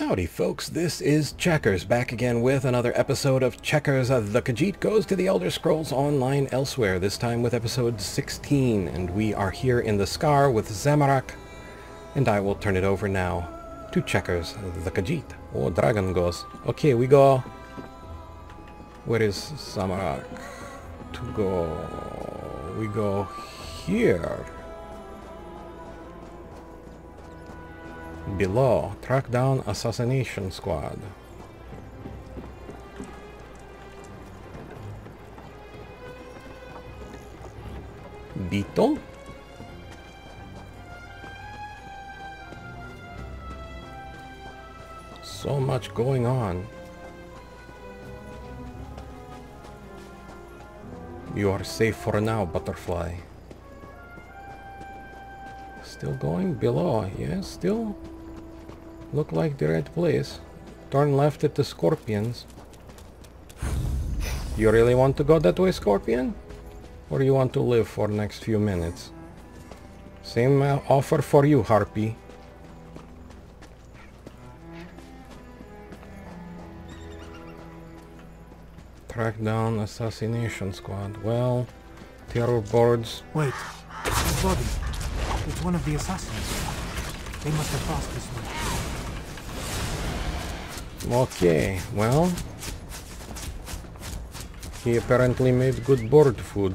Howdy folks, this is Checkers back again with another episode of Checkers uh, The Khajiit Goes to the Elder Scrolls Online Elsweyr, this time with episode 16, and we are here in the Scar with Zamarak, and I will turn it over now to Checkers The Khajiit, or Dragonguard. Okay, we go... Where is Zamarak? To go... We go here. Below, track down assassination squad. Beetle? So much going on. You are safe for now, butterfly. Still going below, yes, still look like the right place. Turn left at the scorpions. You really want to go that way, scorpion? Or you want to live for next few minutes? Same uh, offer for you, harpy. Track down assassination squad. Well, terror boards. Wait, that body. It's one of the assassins. They must have passed this way. Okay, well... He apparently made good board food.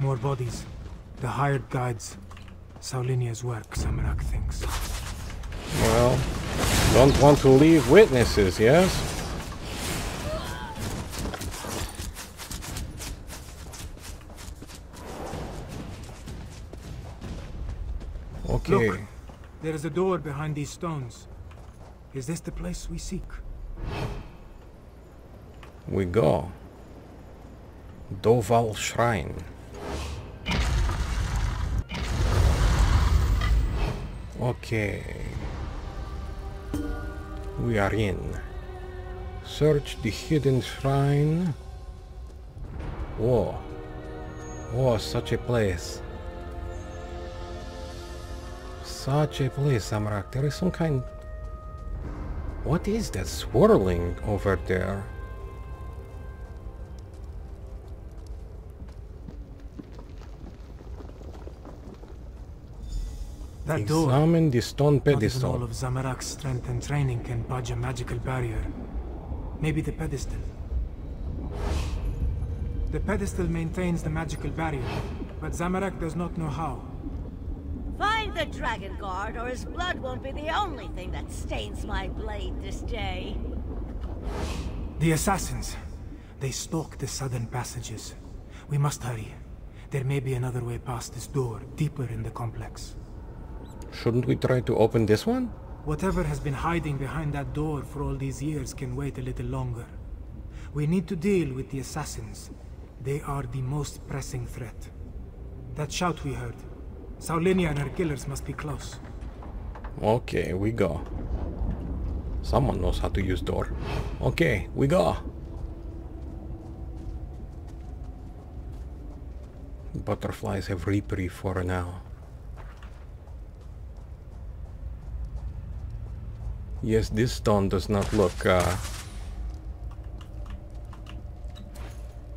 More bodies. The hired guides. Saulinia's work, Zamarak thinks. Well, don't want to leave witnesses, yes? Okay. Look, there is a door behind these stones. Is this the place we seek? We go. Doval Shrine. Okay. We are in. Search the hidden shrine. Whoa. Whoa, such a place. Such a place, Zamarak. There is some kind... What is that swirling over there? That door. Examine the stone Not even all of Zamarak's strength and training can budge a magical barrier. Maybe the pedestal. The pedestal maintains the magical barrier, but Zamarak does not know how. Find the Dragon Guard, or his blood won't be the only thing that stains my blade this day. The assassins. They stalk the southern passages. We must hurry. There may be another way past this door, deeper in the complex. Shouldn't we try to open this one? Whatever has been hiding behind that door for all these years can wait a little longer. We need to deal with the assassins. They are the most pressing threat. That shout we heard. Saulinia and her killers must be close. Okay, we go. Someone knows how to use door. Okay, we go. Butterflies have reprieve for now. Yes, this stone does not look, uh...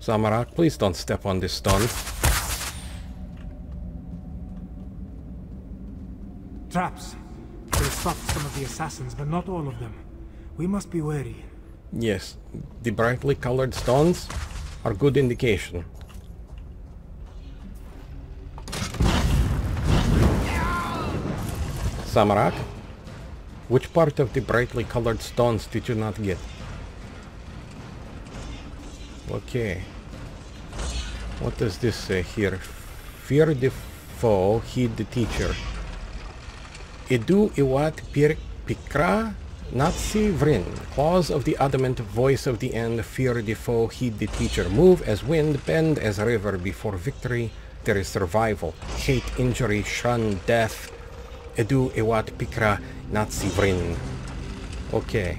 Zamarak, please don't step on this stone. Traps. They stopped some of the assassins, but not all of them. We must be wary. Yes, the brightly colored stones are good indication. Zamarak, which part of the brightly colored stones did you not get? Okay. What does this say here? Fear the foe, heed the teacher. Edu iwat pir pikra Nazi Vrin, claws of the adamant, voice of the end, fear the foe, heed the teacher, move as wind, bend as river, before victory there is survival, hate, injury, shun, death, edu iwat pikra Nazi Vrin. Okay.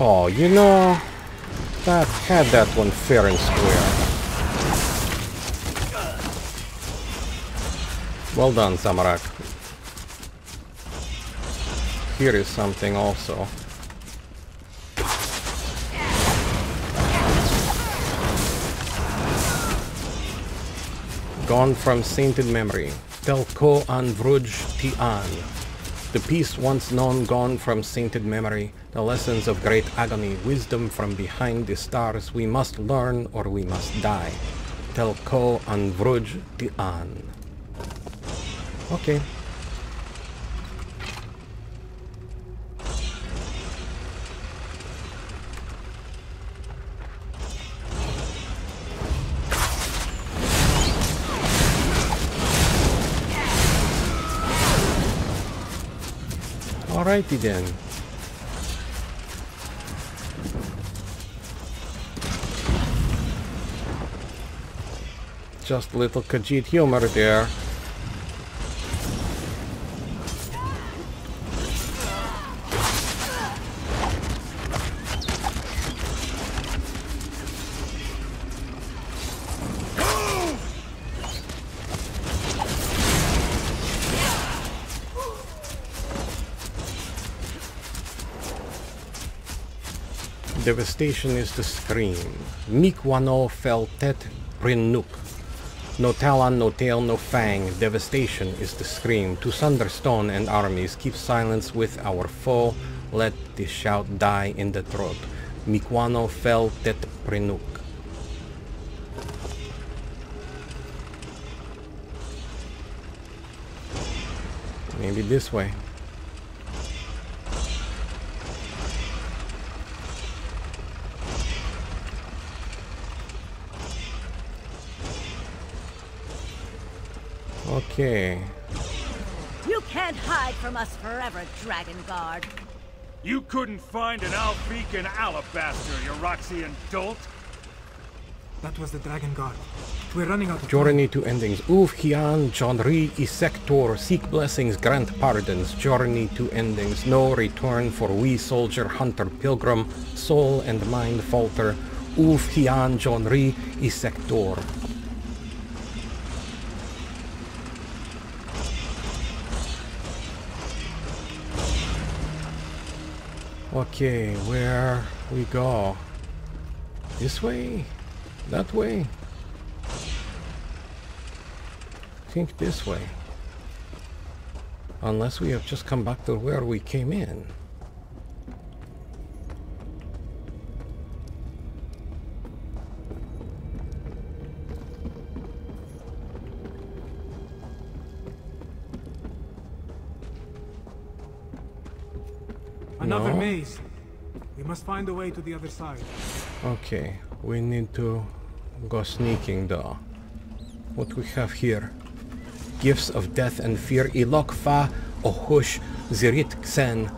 Oh, you know, that had that one fair and square. Well done, Zamarak. Here is something also. Gone from sainted memory. Telko an Vruj Tian. The peace once known gone from sainted memory. The lessons of great agony. Wisdom from behind the stars. We must learn or we must die. Telko an Vruj Tian. Okay. Alrighty then. Just a little Khajiit humor there. Devastation is the scream. Mikwano fel tet rinuk. No talon, no tail, no fang. Devastation is the scream. To sunder stone and armies, keep silence with our foe. Let the shout die in the throat. Mikwano fel tet rinuk. Maybe this way. Okay. You can't hide from us forever, Dragon Guard. You couldn't find an Alfik in Alabaster, you Roxian dolt? That was the Dragon Guard. We're running out of Journey to endings. Uv Hian, Jonri, Isector, seek blessings, grant pardons. Journey to endings. No return for we soldier, hunter, pilgrim, soul and mind falter. Uv Hian, Jonri, Isector. Okay, where we go? This way? That way? I think this way. Unless we have just come back to where we came in. Another No. maze. We must find a way to the other side. Okay, we need to go sneaking though. What we have here? Gifts of death and fear. Ilok fa ohush zirit xen.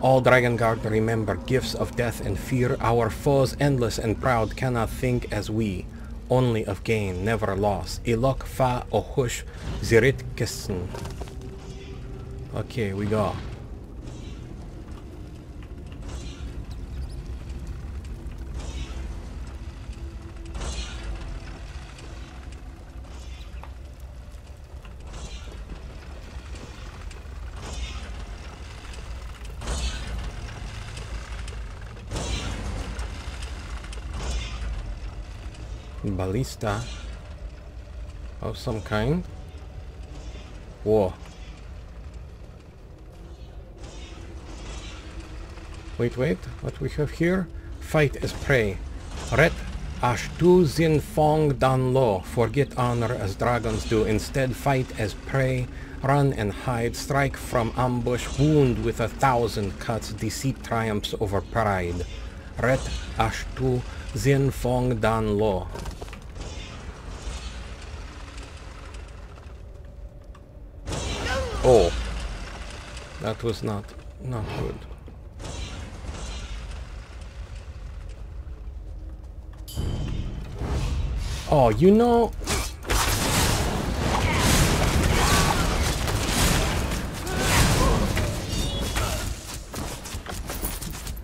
All Dragon Guard remember gifts of death and fear. Our foes, endless and proud, cannot think as we. Only of gain, never loss. Ilok fa ohush zirit kesen. Okay, we go. Ballista of some kind. Whoa. Wait, wait, what we have here? Fight as prey. Red Ret ashtu zin fong dan lo. Forget honor as dragons do. Instead fight as prey. Run and hide. Strike from ambush. Wound with a thousand cuts. Deceit triumphs over pride. Red Ret ashtu zin fong dan lo. Oh, that was not not good. Oh, you know...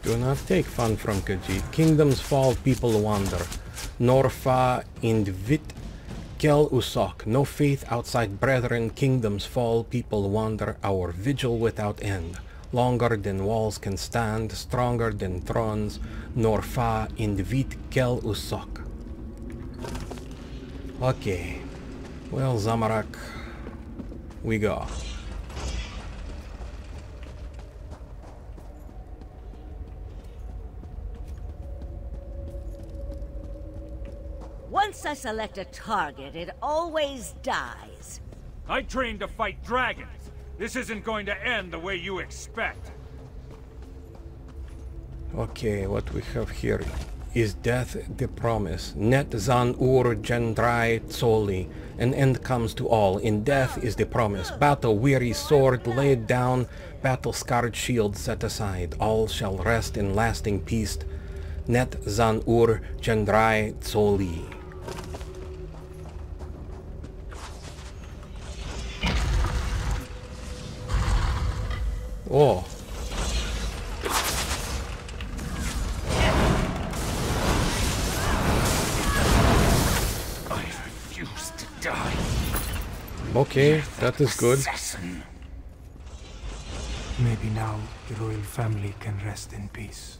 Do not take fun from Khajiit. Kingdoms fall, people wander. Norfa indvit kel usok. No faith outside brethren. Kingdoms fall, people wander. Our vigil without end. Longer than walls can stand, stronger than thrones. nor Norfa indvit kel usok. Okay. Well, Zamarak, we go. Once I select a target, it always dies. I trained to fight dragons. This isn't going to end the way you expect. Okay, what we have here is death the promise. Net zan ur gendrai tsoli. An end comes to all. In death is the promise. Battle weary sword laid down, battle scarred shield set aside. All shall rest in lasting peace. Net zan ur gendrai tsoli. Oh, I refuse to die. okay, that is good. Maybe now the royal family can rest in peace.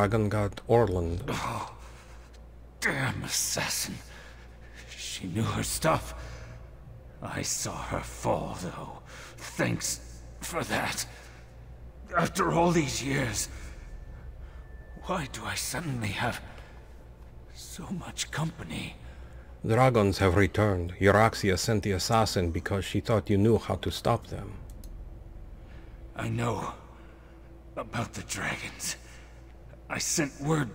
Dragon Guard Orland. Oh damn assassin. She knew her stuff. I saw her fall, though. Thanks for that. After all these years, why do I suddenly have so much company? Dragons have returned. Euraxia sent the assassin because she thought you knew how to stop them. I know about the dragons. I sent word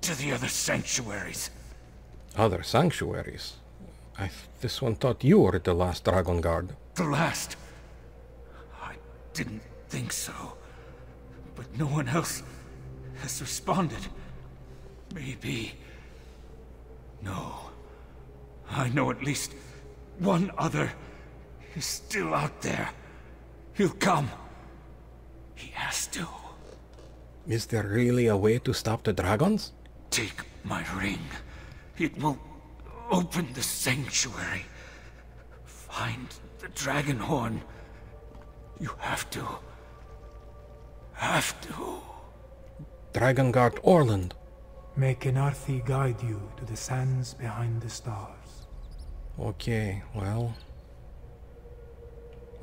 to the other sanctuaries. Other sanctuaries. I th- this one thought you were the last Dragon Guard. The last. I didn't think so. But no one else has responded. Maybe. No. I know at least one other is still out there. He'll come. He has to. Is there really a way to stop the dragons? Take my ring. It will open the sanctuary. Find the dragon horn. You have to. Have to. Dragon Guard Orland. May Khenarthi guide you to the sands behind the stars. Okay, well.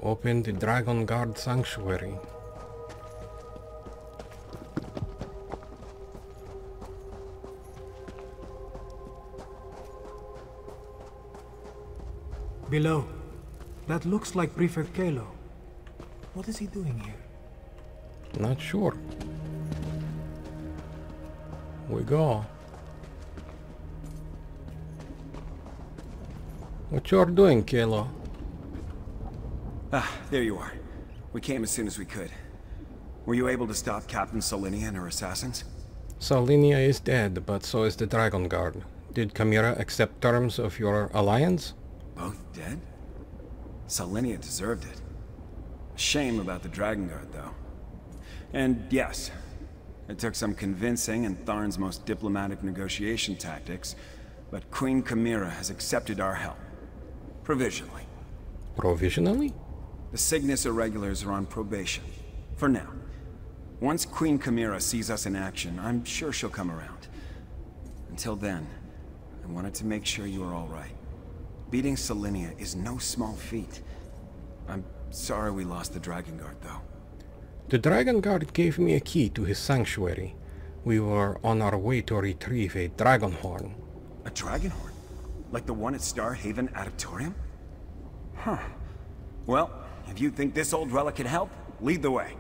Open the Dragon Guard Sanctuary. Below. That looks like Prefect Calo. What is he doing here? Not sure. We go. What you're doing, Calo? Ah, there you are. We came as soon as we could. Were you able to stop Captain Solinia and her assassins? Salinia is dead, but so is the Dragon Guard. Did Khamira accept terms of your alliance? Both dead? Solinia deserved it. Shame about the Dragon Guard, though. And yes, it took some convincing and Tharn's most diplomatic negotiation tactics, but Queen Khamira has accepted our help. Provisionally. Provisionally? The Cygnus Irregulars are on probation. For now. Once Queen Khamira sees us in action, I'm sure she'll come around. Until then, I wanted to make sure you are all right. Beating Solinia is no small feat. I'm sorry we lost the Dragon Guard, though. The Dragon Guard gave me a key to his sanctuary. We were on our way to retrieve a dragon horn. A Dragon Horn? Like the one at Starhaven Adeptorium? Huh. Well, if you think this old relic can help, lead the way.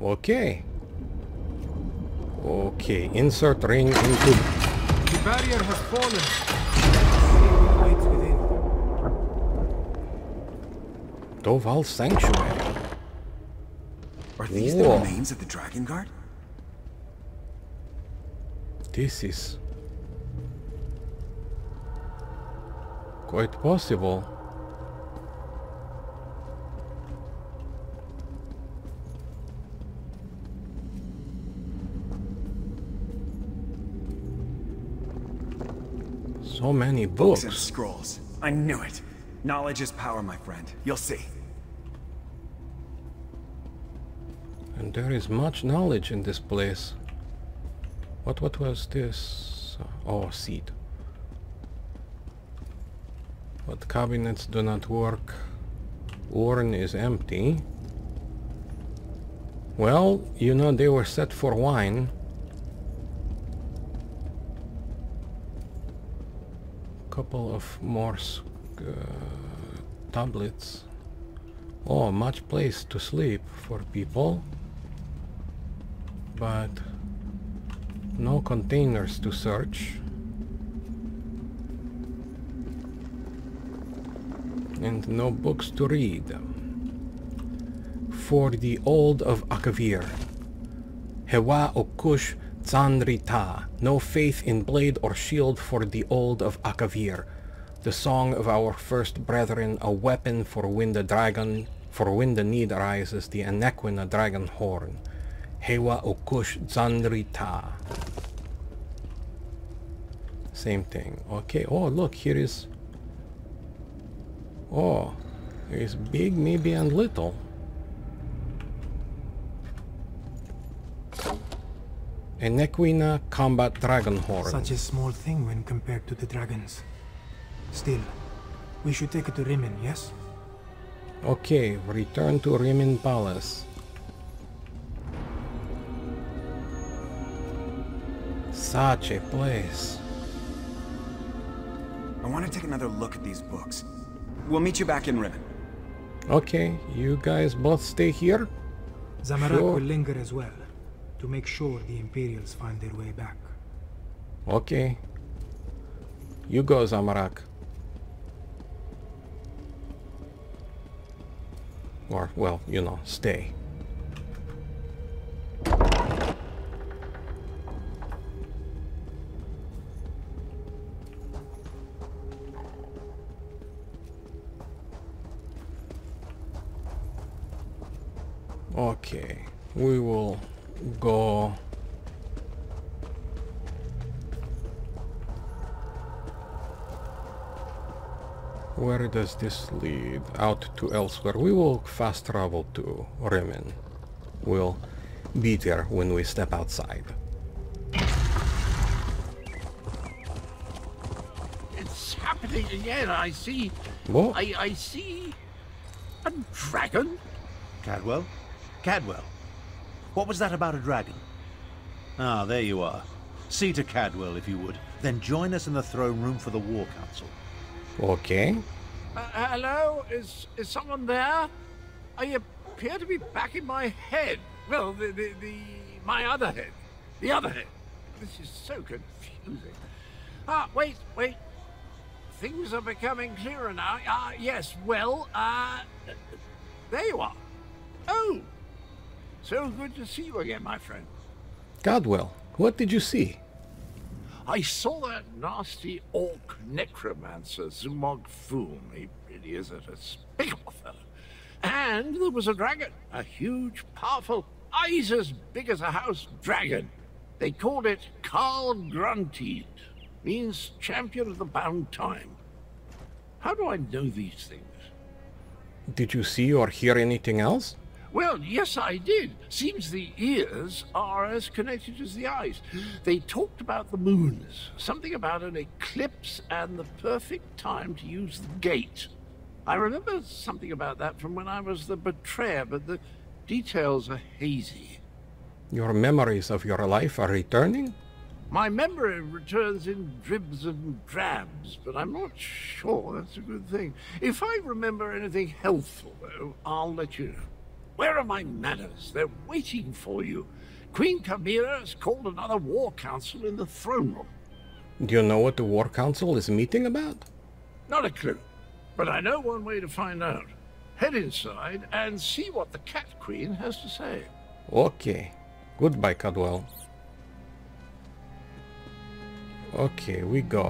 Okay. Okay, insert ring into... The barrier has fallen. Doval Sanctuary. Are these Whoa. the remains of the Dragon Guard? This is quite possible. So many Books and books. scrolls. I knew it. Knowledge is power, my friend. You'll see. And there is much knowledge in this place. What what was this? Oh, seed. But cabinets do not work. Urn is empty. Well, you know they were set for wine. Couple of more Uh, tablets. Oh, much place to sleep for people. But no containers to search. And no books to read. For the old of Akavir. Hewa Okush Zanrita. No faith in blade or shield for the old of Akavir. The song of our first brethren, a weapon for when the dragon, for when the need arises, the Anequina dragon horn. Hewa Okush Zandrita. Same thing. Okay. Oh, look, here is. Oh, there is big, maybe, and little. Anequina Combat Dragon Horn. Such a small thing when compared to the dragons. Still, we should take it to Rimmen, yes? Okay, return to Rimmen Palace. Such a place. I want to take another look at these books. We'll meet you back in Rimmen. Okay, you guys both stay here? Zamarak Sure. will linger as well, to make sure the Imperials find their way back. Okay. You go, Zamarak. Or, well, you know, stay. Where does this lead? Out to elsewhere. We will fast travel to Rimmen. We'll be there when we step outside. It's happening again. I see. Whoa. I, I see. A dragon? Cadwell? Cadwell? What was that about a dragon? Ah, there you are. See to Cadwell, if you would. Then join us in the throne room for the War Council. Okay. Uh, hello? Is is someone there? I appear to be back in my head. Well, the, the, the my other head. The other head. This is so confusing. Ah, wait, wait. Things are becoming clearer now. Ah, yes. Well, uh, there you are. Oh, so good to see you again, my friend. Cadwell, what did you see? I saw that nasty orc necromancer, Zumog Phoom. He really is a despicable fellow. And there was a dragon, a huge, powerful, eyes as big as a house dragon. They called it Kaalgrontiid, means champion of the bound time. How do I know these things? Did you see or hear anything else? Well, yes, I did. Seems the ears are as connected as the eyes. They talked about the moons, something about an eclipse and the perfect time to use the gate. I remember something about that from when I was the betrayer, but the details are hazy. Your memories of your life are returning? My memory returns in dribs and drabs, but I'm not sure that's a good thing. If I remember anything helpful, though, I'll let you know. Where are my manners? They're waiting for you. Queen Khamira has called another war council in the throne room. Do you know what the War Council is meeting about? Not a clue, but I know one way to find out. head inside and see what the Cat Queen has to say. Okay. Goodbye, Cadwell. Okay, we go.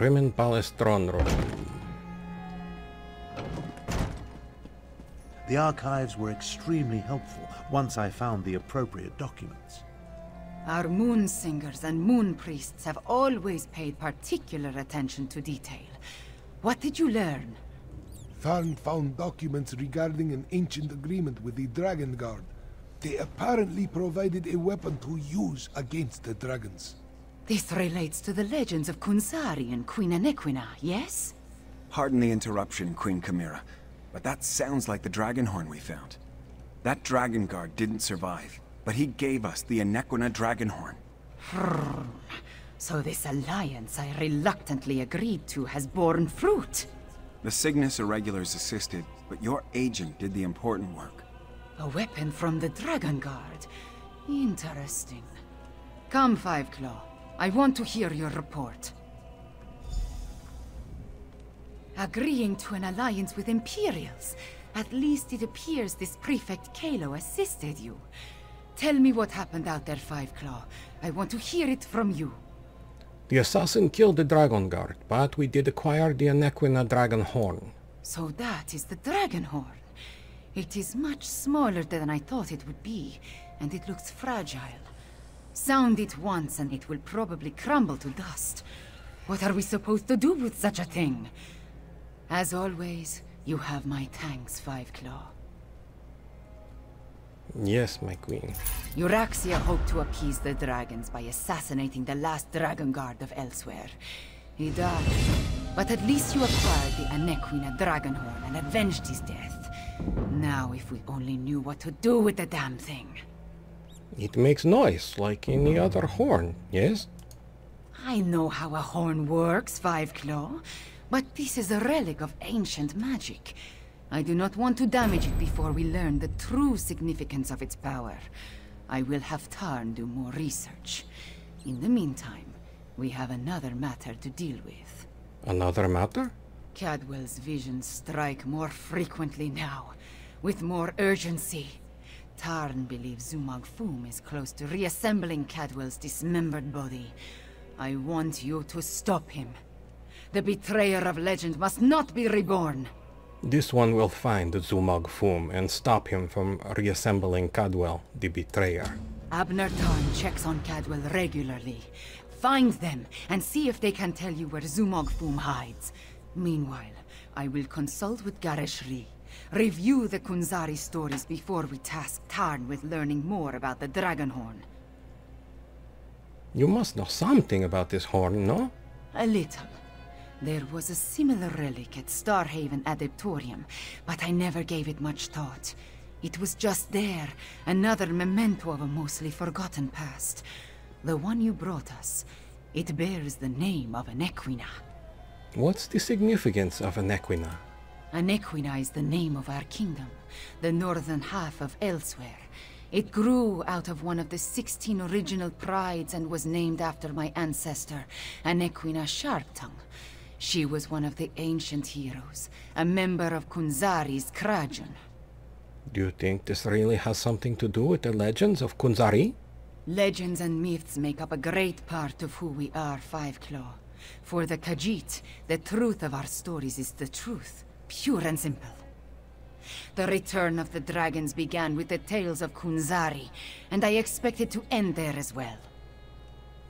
Rimmen Palace Throne Room. The archives were extremely helpful once I found the appropriate documents. Our moon singers and moon priests have always paid particular attention to detail. What did you learn? Tharn found documents regarding an ancient agreement with the Dragon Guard. They apparently provided a weapon to use against the dragons. This relates to the legends of Khunzar-ri and Queen Anequina, yes? Pardon the interruption, Queen Khamira, but that sounds like the dragon horn we found. That dragon guard didn't survive, but he gave us the Anequina dragon horn. So this alliance I reluctantly agreed to has borne fruit. The Cygnus Irregulars assisted, but your agent did the important work. A weapon from the Dragon Guard. Interesting. Come, Five Claw. I want to hear your report. Agreeing to an alliance with Imperials. At least it appears this Prefect Calo assisted you. Tell me what happened out there, Five Claw. I want to hear it from you. The assassin killed the Dragon Guard, but we did acquire the Anequina Dragon Horn. So that is the Dragon Horn. It is much smaller than I thought it would be, and it looks fragile. Sound it once and it will probably crumble to dust. What are we supposed to do with such a thing? As always, you have my thanks, Five Claw. Yes, my queen. Euraxia hoped to appease the dragons by assassinating the last Dragon Guard of Elsweyr. He died, but at least you acquired the Anequina Dragonhorn and avenged his death. Now if we only knew what to do with the damn thing. It makes noise like any other horn, yes? I know how a horn works, Five Claw, but this is a relic of ancient magic. I do not want to damage it before we learn the true significance of its power. I will have Tharn do more research. In the meantime, we have another matter to deal with. Another matter? Cadwell's visions strike more frequently now, with more urgency. Tharn believes Zumog Phoom is close to reassembling Cadwell's dismembered body. I want you to stop him. The betrayer of legend must not be reborn. This one will find Zumog Phoom and stop him from reassembling Cadwell, the betrayer. Abnur Tharn checks on Cadwell regularly. Find them and see if they can tell you where Zumog Phoom hides. Meanwhile, I will consult with Gharesh-ri. Review the Khunzar-ri stories before we task Tharn with learning more about the Dragonhorn. You must know something about this horn, no? A little. There was a similar relic at Starhaven Adeptorium, but I never gave it much thought. It was just there, another memento of a mostly forgotten past. The one you brought us, it bears the name of Anequina. What's the significance of Anequina? Anequina is the name of our kingdom, the northern half of Elsweyr. It grew out of one of the 16 original prides and was named after my ancestor, Anequina Sharptongue. She was one of the ancient heroes, a member of Khunzar-ri's Krajan. Do you think this really has something to do with the legends of Khunzar-ri? Legends and myths make up a great part of who we are, Five Claw. For the Khajiit, the truth of our stories is the truth, pure and simple. The return of the dragons began with the tales of Khunzar-ri, and I expect it to end there as well.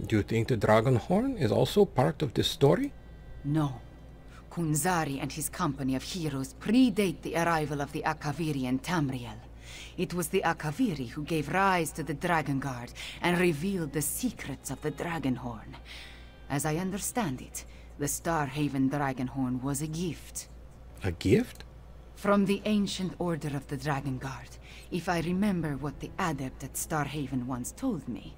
Do you think the Dragon Horn is also part of this story? No. Khunzar-ri and his company of heroes predate the arrival of the Akaviri and Tamriel. It was the Akaviri who gave rise to the Dragon Guard and revealed the secrets of the Dragonhorn. As I understand it, the Starhaven Dragonhorn was a gift. A gift? From the ancient order of the Dragon Guard, if I remember what the adept at Starhaven once told me.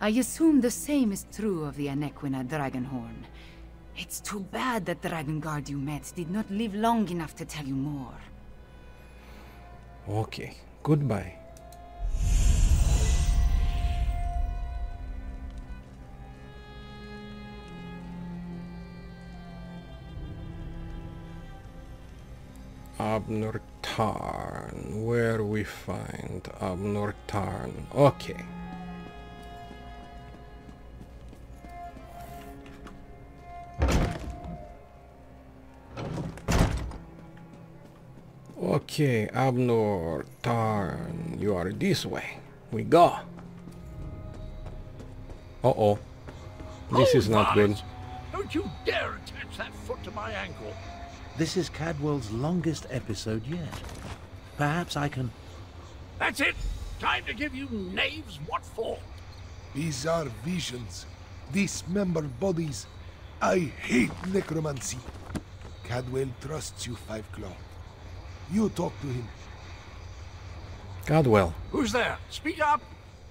I assume the same is true of the Anequina Dragonhorn. It's too bad that the Dragon Guard you met did not live long enough to tell you more. Okay, goodbye. Abnur Tharn. Where we find Abnur Tharn? Okay. Okay, Abnur Tharn. You are this way. We go. Uh-oh. This oh, is not good. Don't you dare attach that foot to my ankle. This is Cadwell's longest episode yet. Perhaps I can... That's it. Time to give you knaves what for. These are visions. Dismembered bodies. I hate necromancy. Cadwell trusts you, Five Claw. You talk to him. Cadwell. Who's there? Speak up.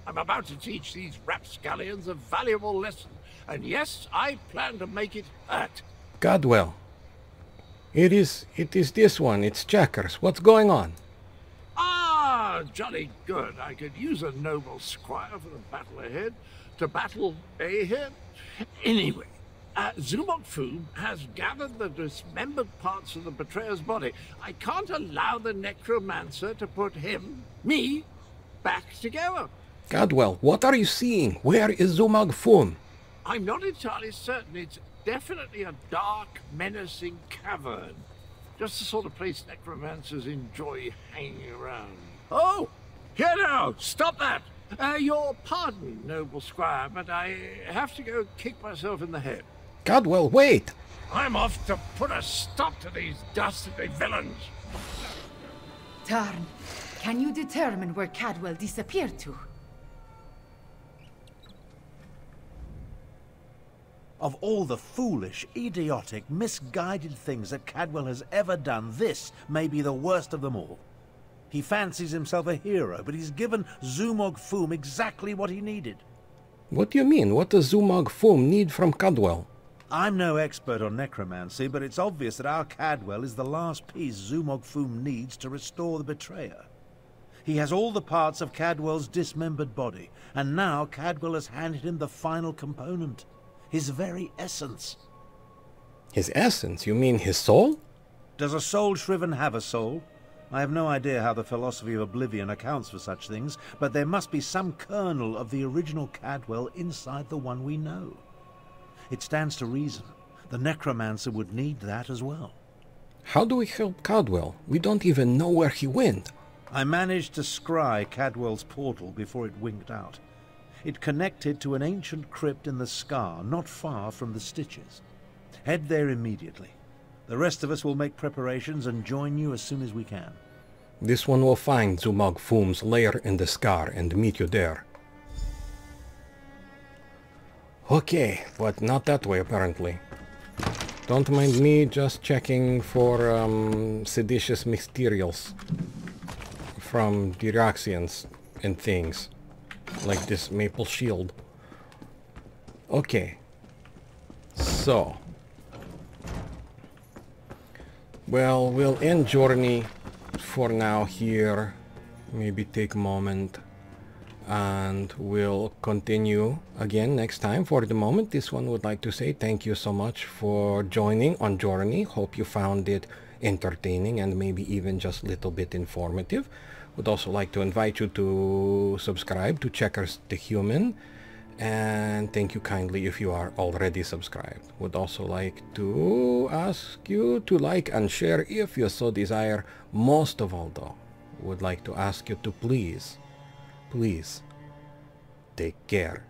I'm about to teach these rapscallions a valuable lesson. And yes, I plan to make it hurt. Cadwell. It is, it is this one. It's Checkers. What's going on? Ah, jolly good. I could use a noble squire for the battle ahead. To battle ahead. Anyway, uh, Zumog Phoom has gathered the dismembered parts of the betrayer's body. I can't allow the necromancer to put him, me, back together. Cadwell, what are you seeing? Where is Zumog Phoom? I'm not entirely certain. It's definitely a dark, menacing cavern. Just the sort of place necromancers enjoy hanging around. Oh! Here now! Stop that! Uh, your pardon, noble squire, but I have to go kick myself in the head. Cadwell, wait! I'm off to put a stop to these dastardly villains. Tharn, can you determine where Cadwell disappeared to? Of all the foolish, idiotic, misguided things that Cadwell has ever done, this may be the worst of them all. He fancies himself a hero, but he's given Zumog Phoom exactly what he needed. What do you mean? What does Zumog Phoom need from Cadwell? I'm no expert on necromancy, but it's obvious that our Cadwell is the last piece Zumog Phoom needs to restore the betrayer. He has all the parts of Cadwell's dismembered body, and now Cadwell has handed him the final component his very essence. His essence? You mean his soul? Does a soul shriven have a soul? I have no idea how the philosophy of oblivion accounts for such things, but there must be some kernel of the original Cadwell inside the one we know. It stands to reason. The necromancer would need that as well. How do we help Cadwell? We don't even know where he went. I managed to scry Cadwell's portal before it winked out. It connected to an ancient crypt in the Scar, not far from the Stitches. Head there immediately. The rest of us will make preparations and join you as soon as we can. This one will find Zumog Phoom's lair in the Scar and meet you there. Okay, but not that way apparently. Don't mind me just checking for um, seditious materials from Diraxians and things. Like this maple shield. Okay. So. Well, we'll end journey for now here. Maybe take a moment. And we'll continue again next time. For the moment, this one would like to say thank you so much for joining on Journey. Hope you found it entertaining and maybe even just a little bit informative. Would also like to invite you to subscribe to Checkers the Human and thank you kindly if you are already subscribed. Would also like to ask you to like and share if you so desire. Most of all though, would like to ask you to please, please take care